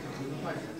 想问的话题。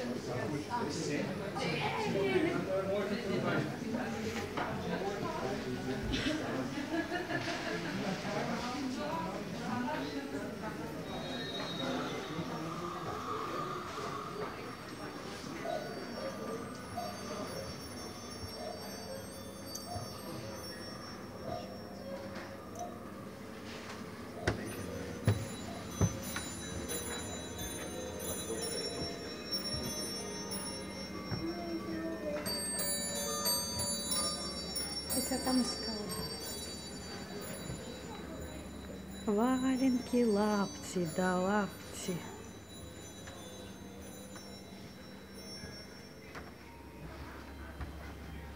actions. Хотя там искала. Валенки, лапти, да лапти.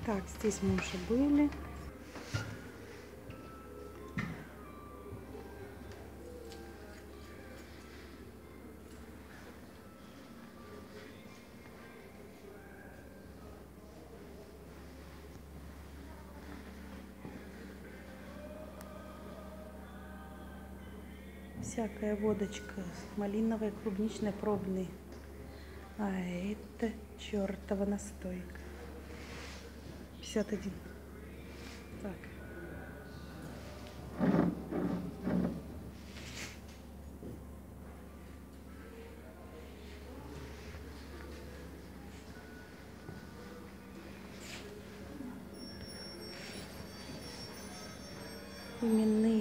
Так, здесь мы уже были. Всякая водочка, малиновая, клубничная, пробный. А это чертова настойка. 51. Так. Именно